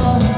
Oh.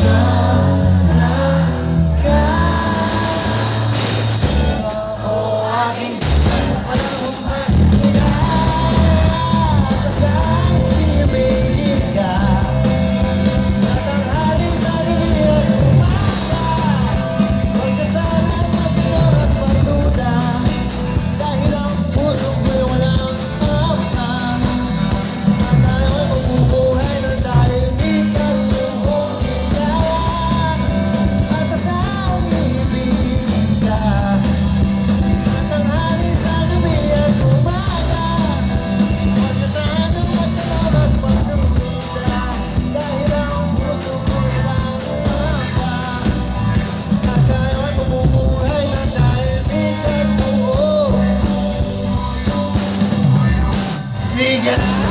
Yeah.